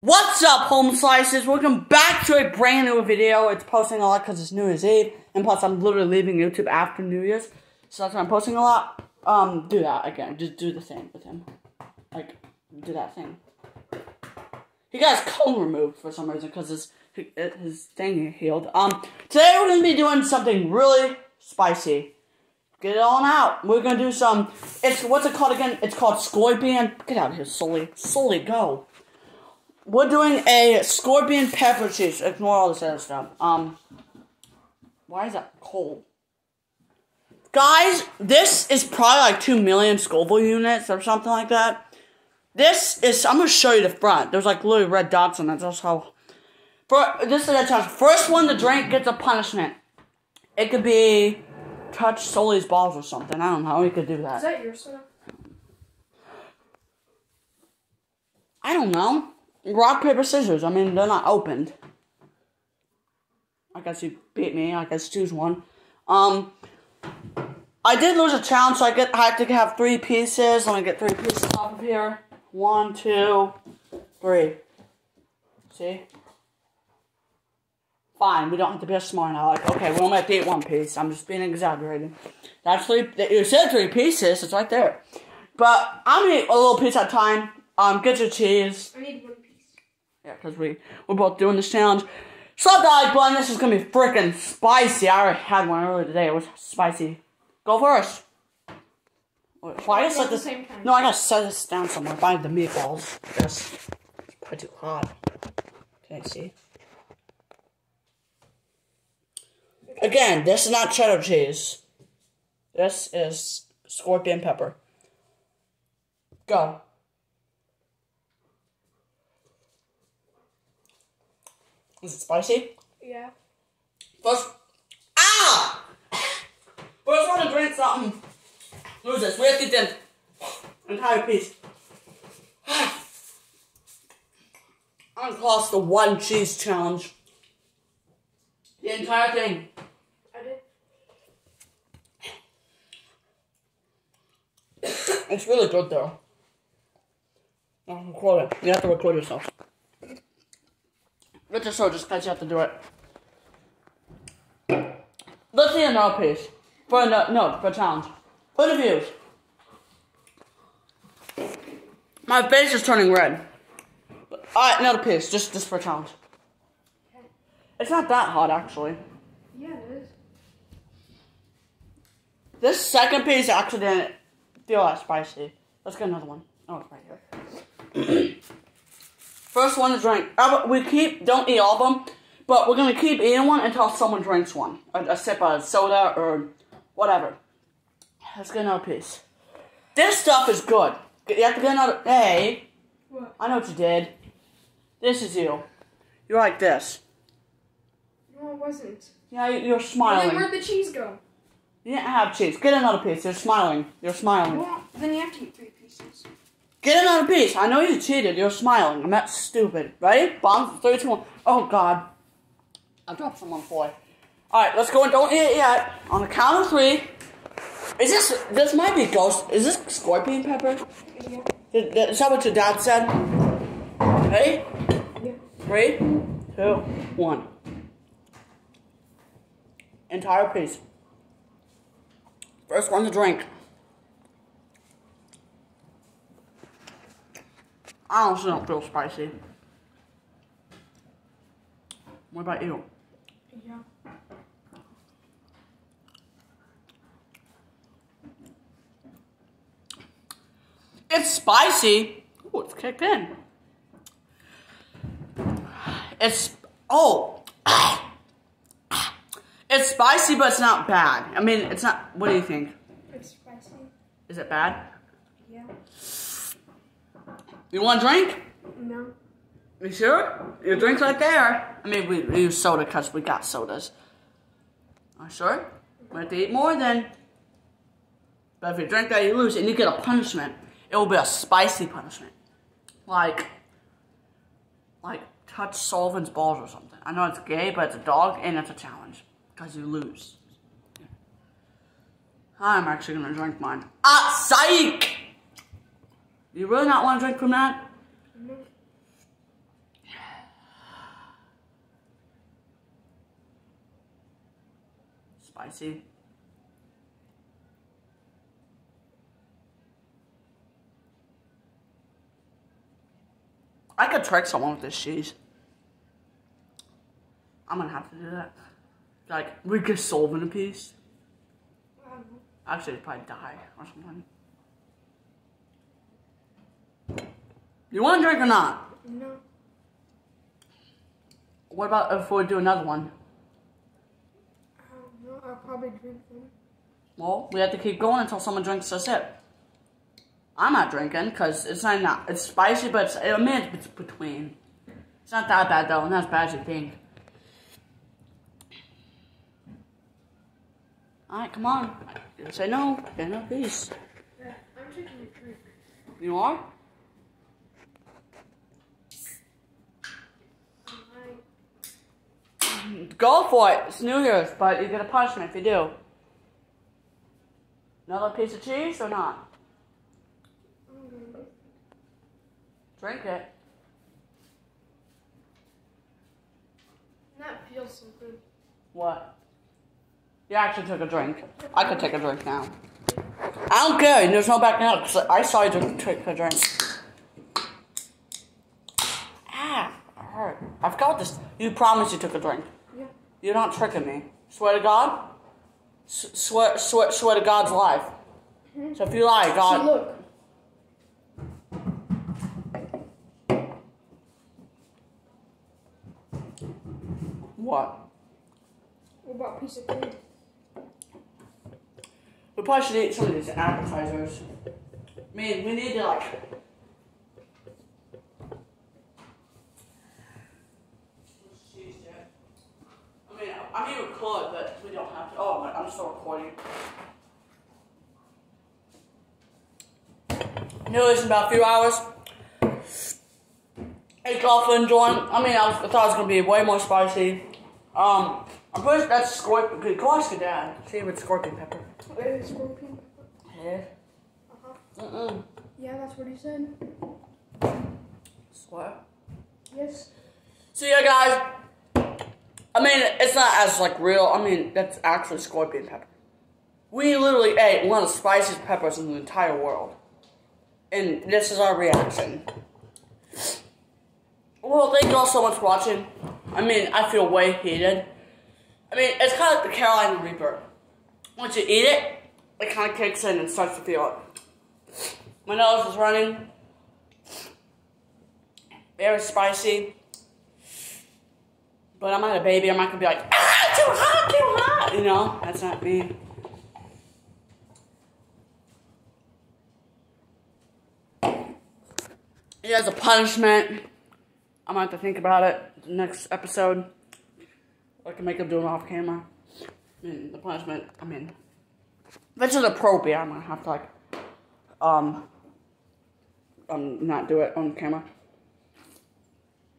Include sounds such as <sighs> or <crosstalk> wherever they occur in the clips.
What's up, home slices? Welcome back to a brand new video. It's posting a lot because it's New Year's Eve, and plus I'm literally leaving YouTube after New Year's, so that's why I'm posting a lot. Um, do that again. Just do the same with him. Like, do that thing. He got his cone removed for some reason because his his thing healed. Um, today we're gonna be doing something really spicy. Get it on out. We're gonna do some. It's what's it called again? It's called scorpion. Get out of here, Sully. Sully, go. We're doing a scorpion pepper cheese. Ignore all this other stuff. Um, why is that cold? Guys, this is probably like 2 million Scoville units or something like that. This is, I'm gonna show you the front. There's like little red dots on it. That's how. For, this is the challenge. First one to drink gets a punishment. It could be touch Sully's balls or something. I don't know. We could do that. Is that your soda? I don't know. Rock, paper, scissors. I mean, they're not opened. I guess you beat me. I guess choose one. Um, I did lose a challenge, so I get I have to have three pieces. Let me get three pieces off of here. One, two, three. See? Fine, we don't have to be a smart like. Okay, we only have to eat one piece. I'm just being exaggerated. That's three. You said three pieces. It's right there. But I'm gonna eat a little piece at a time. Um, get your cheese. I need. Yeah, because we, we're both doing this challenge. Slap the like button. This is going to be freaking spicy. I already had one earlier today. It was spicy. Go first. Wait, Why I Both set the this? same time. No, I gotta set this down somewhere. Find the meatballs. Yes. It's probably too hot. Can I see? Again, this is not cheddar cheese. This is scorpion pepper. Go. Is it spicy? Yeah. First, ah! First one to drink something. Lose this. We have to eat the entire piece. <sighs> I'm across the one cheese challenge. The entire thing. I did. <coughs> It's really good though. I'll record it. You have to record yourself. Let's just show just because you have to do it. Let's see another piece. For a no, no, for a challenge. For the views. My face is turning red. Uh, Alright, another piece, just just for a challenge. It's not that hot actually. Yeah, it is. This second piece actually didn't feel that spicy. Let's get another one. Oh, it's right here. <clears throat> First one to drink. Uh, We keep, don't eat all of them, but we're gonna keep eating one until someone drinks one. A, a sip of soda or whatever. Let's get another piece. This stuff is good. You have to get another. Hey, What? I know what you did. This is you. You're like this. No, it wasn't. Yeah, you- you're Well, smiling. then where'd the cheese go? You didn't have cheese. Get another piece. You're smiling. You're smiling. Well, then you have to eat three pieces. Get another piece. I know you cheated. You're smiling. I'm not stupid. Ready? Bomb. Three, two, one. Oh God. I dropped some on the floor. All right, let's go and don't eat it yet. On the count of three. Is this? This might be ghost. Is this scorpion pepper? Yeah. Is is that what your dad said? Ready? Yeah. Three, two, one. Entire piece. First one to drink. I honestly don't feel spicy. What about you? Yeah. It's spicy. Ooh, it's kicked in. It's oh, it's spicy, but it's not bad. I mean, it's not. What do you think? It's spicy. Is it bad? Yeah. You want a drink? No. You sure? Your drink's right there. I mean, we, we use soda because we got sodas. Are you sure? We have to eat more then. But if you drink that, you lose, and you get a punishment. It will be a spicy punishment, like, like touch Sullivan's balls or something. I know it's gay, but it's a dog, and it's a challenge because you lose. I'm actually gonna drink mine. Ah, psych! You really not want to drink from that? Spicy. I could trick someone with this cheese. I'm gonna have to do that. Like, we could solve in a piece. Actually, probably die or something. You want to drink or not? No. What about if we do another one? Um, I don't know. I'll probably drink them. Well, we have to keep going until someone drinks a sip. I'm not drinking because it's not, not it's spicy, but it's, I mean it's between. It's not that bad though, not as bad as you think. All right, come on. Say no. Say no, please. Yeah, I'm taking a drink. You are? Alright. Go for it. It's New Year's, but you get a punishment if you do. Another piece of cheese or not? Drink it. That feels so good. What? You actually took a drink. I could take a drink now. I don't care. There's no back now because I saw you take a drink. Ah, it hurt. I've got this. You promised you took a drink. Yeah. You're not tricking me. Swear to God. S- swear, swear, swear to God's life. Hmm. So if you lie, See, God. look. What? What about piece of cake? We probably should eat some of these appetizers. I mean, we need to like. I mean, I mean we could, but we don't have to. Oh, my- I'm still recording. News in about a few hours. Hey, Coughlin join. I mean, I, was, I thought it was gonna be way more spicy. Um, I'm pretty sure that's scorpion. Good, go ask your dad. See if it's scorpion pepper. Wait, it's scorpion. Yeah. Uh-huh. Mm-mm. Yeah, that's what he said. Swear. Yes. So yeah, guys. I mean, it's not as like real. I mean, that's actually scorpion pepper. We literally ate one of the spiciest peppers in the entire world, and this is our reaction. Well, thank you all so much for watching. I mean, I feel way heated. I mean, it's kind of like the Carolina Reaper. Once you eat it, it kind of kicks in and starts to feel it. My nose is running. Very spicy. But I'm not a baby. I'm not gonna be like, ah, too hot, too hot. You know, that's not me. It has a punishment. I'm gonna have to think about it the next episode. I can make him do it off camera. I mean, the punishment. I mean, if it's inappropriate, I'm gonna have to like, um, um, not do it on camera.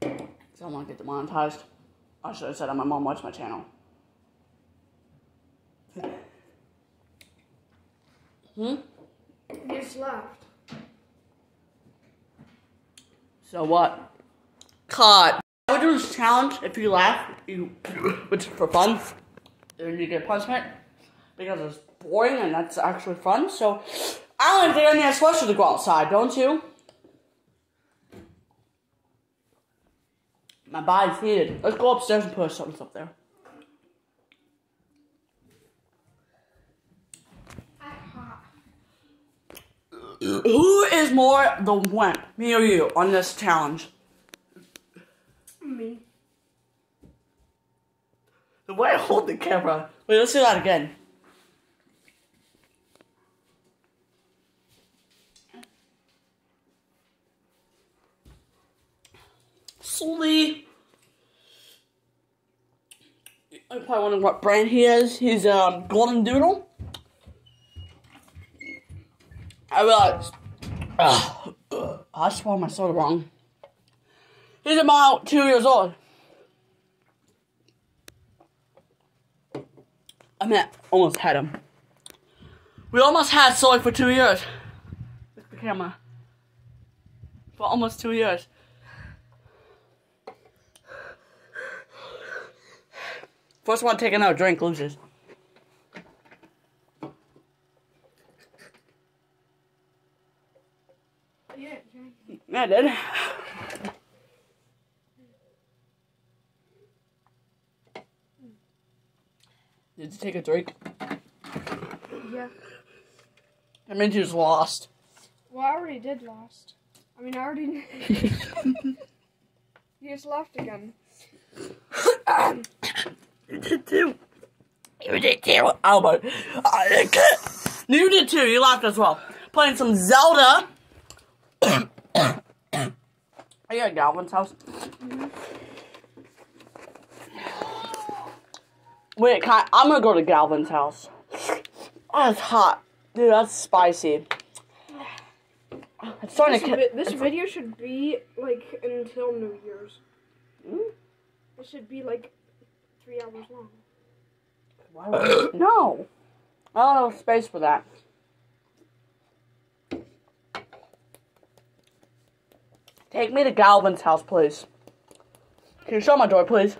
So I want to get demonetized. I should have said that my mom watched my channel. hmm? He just laughed. So what? Caught. I would do this challenge if you laugh, you, which is for fun, and you get punishment because it's boring and that's actually fun. So I don't think I need a sweatshirt to go outside, don't you? My body's heated. Let's go upstairs and put something up there. I hot. Who is more the wimp, me or you, on this challenge? Me. The way I hold the camera. Wait, let's do that again. Sully. I'm probably wondering what brand he is. He's um Golden Doodle. I realized. Ugh, ugh, I swallowed my soda wrong. He's about two years old. I mean, almost had him. We almost had Soy for two years. Look the camera. For almost two years. First one taking out drink loses. Did. Did you take a drink? Yeah. I meant you just lost. Well, I already did lost. I mean, I already. <laughs> you just left again. <coughs> You did too. You did too. Oh my. I can't. You did too. You laughed as well. Playing some Zelda. Are you at Galvin's house? Wait, can I, I'm gonna go to Galvin's house. Oh, it's hot. Dude, that's spicy. It's starting This, to. vi- this video should be like until New Year's. Hmm? It should be like three hours long. No. I don't have space for that. Take me to Galvin's house, please. Can you shut my door, please?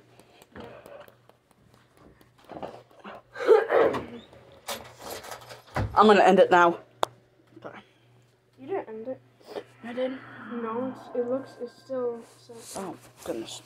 I'm gonna end it now. You didn't end it. I did. No, it looks. It's still. So. Oh, goodness.